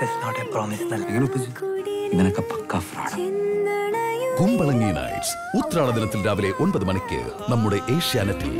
This is not a promise എങ്ങനെ ഒപ്പിച്ചു ഇവനൊക്കെ പക്ക ഫ്രോഡ് കുമ്പളങ്ങി നൈറ്റ്സ് ഉത്രാട ദിനത്തിൽ രാവിലെ ഒൻപത് മണിക്ക് നമ്മുടെ ഏഷ്യാനെറ്റിൽ.